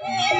Selamat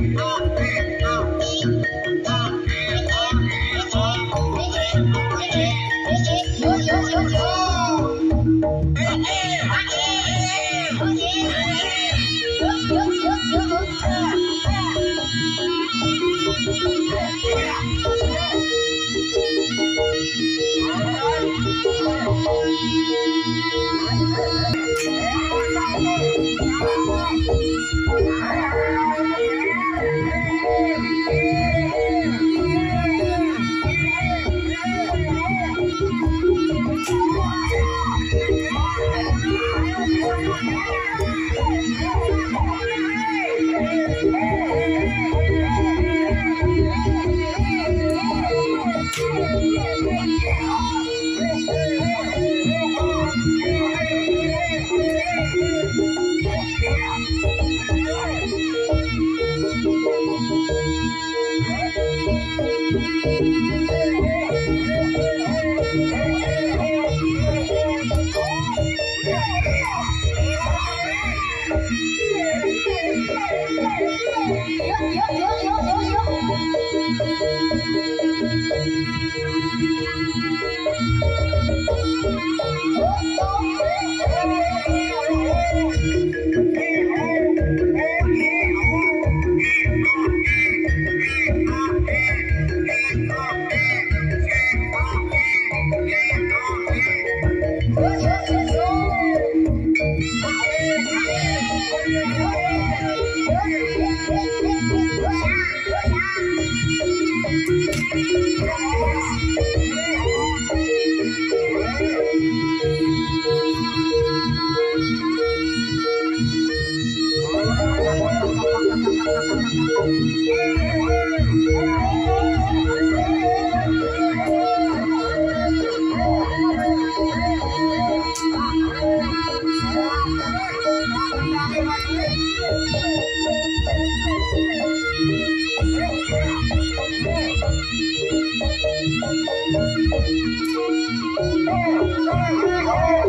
Música Yeah.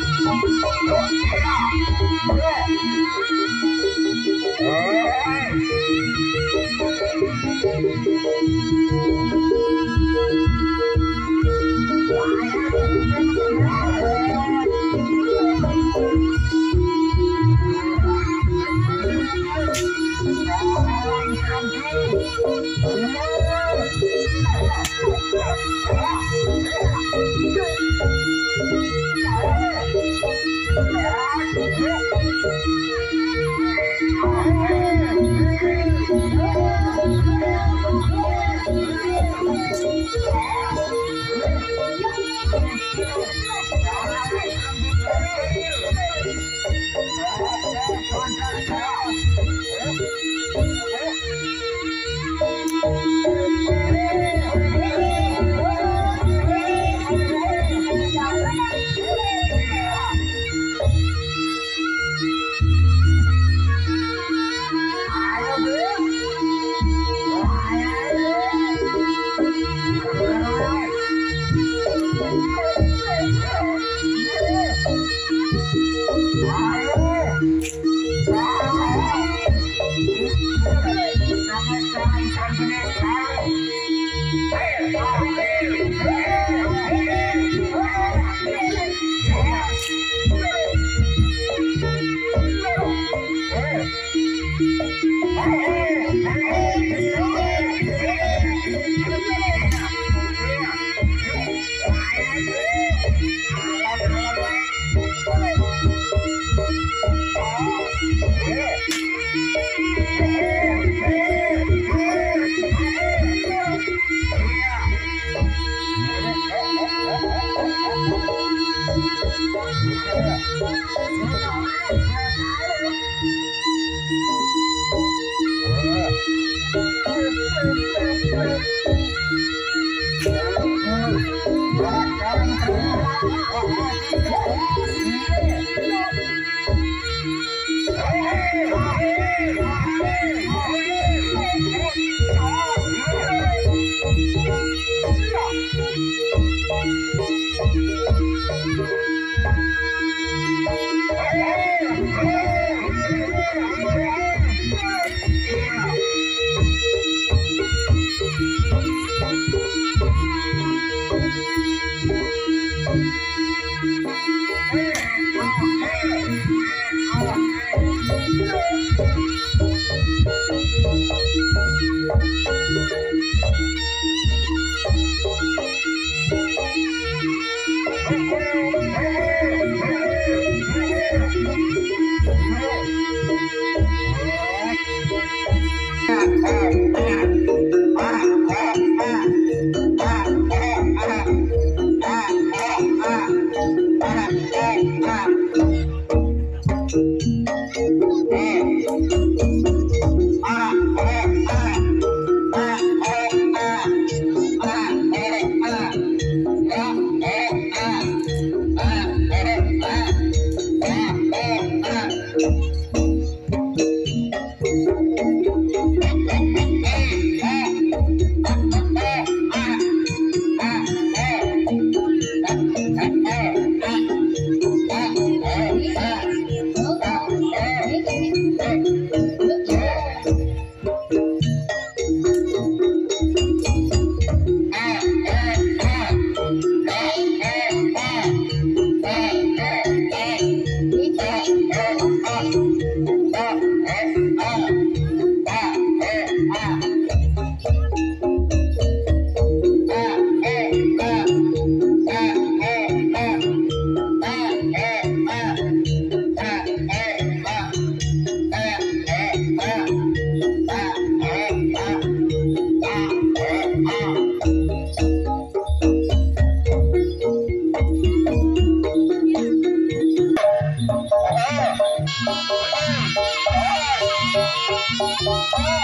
Hey! Bye.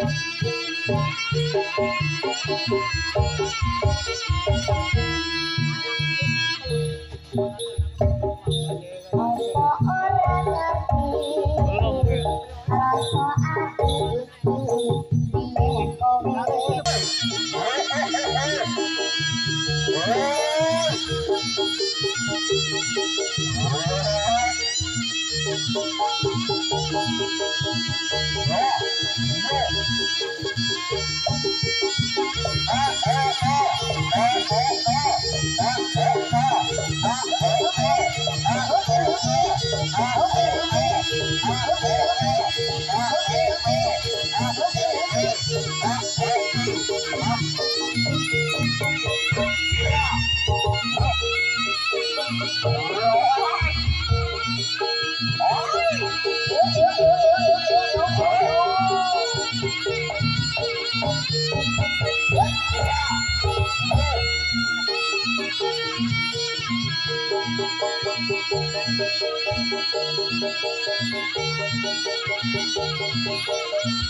Thank you. Thank you.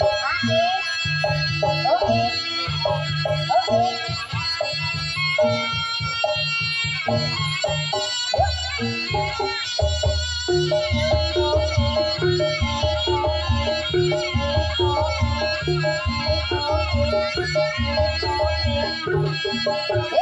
Música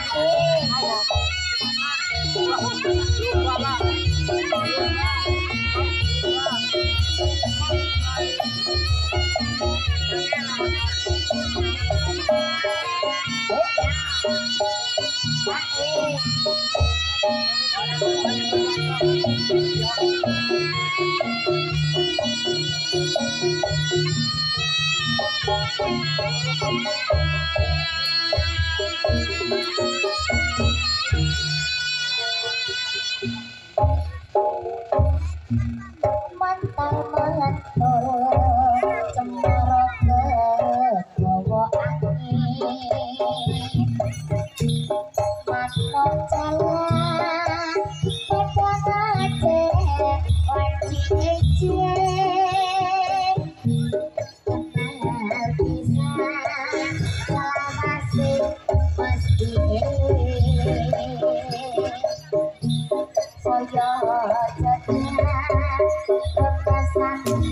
我爱你家乡的甜好像慢慢慢慢，大步来走。